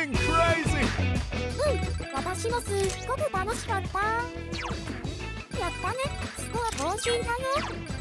getting crazy! うん私もすっごく楽しかった。やったね。スコア更新だよ。